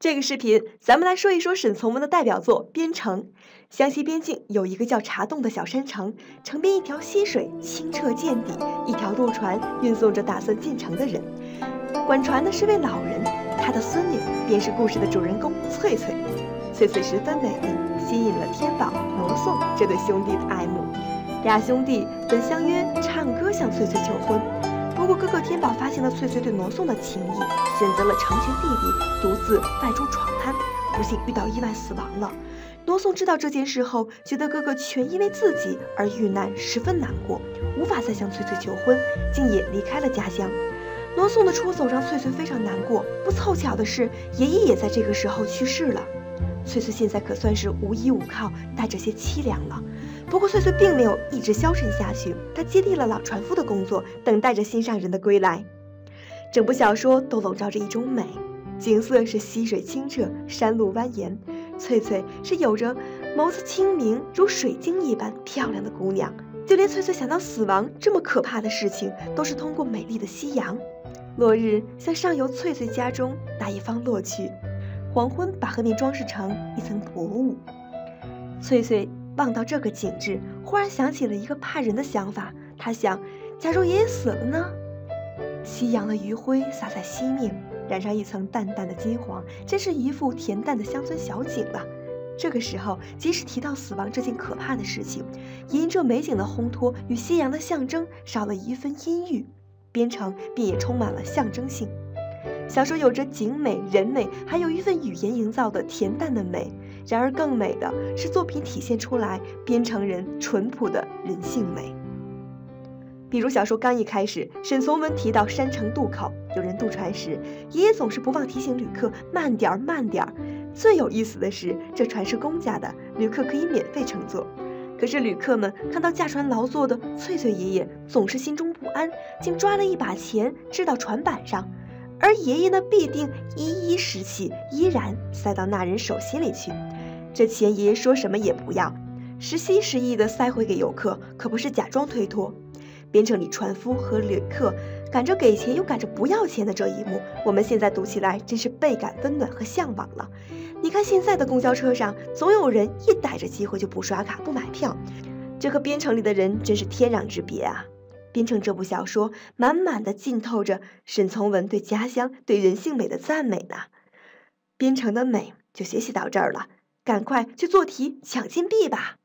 这个视频，咱们来说一说沈从文的代表作《边城》。湘西边境有一个叫茶洞的小山城，城边一条溪水清澈见底，一条渡船运送着打算进城的人。管船的是位老人，他的孙女便是故事的主人公翠翠。翠翠十分美丽，吸引了天宝、罗宋这对兄弟的爱慕。俩兄弟本相约唱歌向翠翠求婚。不过，哥哥天宝发现了翠翠对罗宋的情谊，选择了成全弟弟，独自外出闯滩，不幸遇到意外死亡了。罗宋知道这件事后，觉得哥哥全因为自己而遇难，十分难过，无法再向翠翠求婚，竟也离开了家乡。罗宋的出走让翠翠非常难过。不凑巧的是，爷爷也在这个时候去世了。翠翠现在可算是无依无靠，带着些凄凉了。不过翠翠并没有一直消沉下去，她接替了老船夫的工作，等待着心上人的归来。整部小说都笼罩着一种美，景色是溪水清澈，山路蜿蜒。翠翠是有着眸子清明如水晶一般漂亮的姑娘，就连翠翠想到死亡这么可怕的事情，都是通过美丽的夕阳。落日向上游翠翠家中那一方落去，黄昏把河面装饰成一层薄雾。翠翠。望到这个景致，忽然想起了一个怕人的想法。她想，假如爷爷死了呢？夕阳的余晖洒在西面，染上一层淡淡的金黄，真是一幅恬淡的乡村小景了。这个时候，即使提到死亡这件可怕的事情，也因这美景的烘托与夕阳的象征少了一份阴郁，边城便也充满了象征性。小说有着景美、人美，还有一份语言营造的恬淡的美。然而，更美的是作品体现出来边城人淳朴的人性美。比如小说刚一开始，沈从文提到山城渡口有人渡船时，爷爷总是不忘提醒旅客慢点儿，慢点儿。最有意思的是，这船是公家的，旅客可以免费乘坐。可是旅客们看到驾船劳作的翠翠爷爷，总是心中不安，竟抓了一把钱掷到船板上。而爷爷呢，必定一一拾起，依然塞到那人手心里去。这钱爷爷说什么也不要，实心实意地塞回给游客，可不是假装推脱。边城里船夫和旅客赶着给钱又赶着不要钱的这一幕，我们现在读起来真是倍感温暖和向往了。你看现在的公交车上，总有人一逮着机会就不刷卡不买票，这和边城里的人真是天壤之别啊！《边城》这部小说满满的浸透着沈从文对家乡、对人性美的赞美呢。《边城》的美就学习到这儿了，赶快去做题抢金币吧！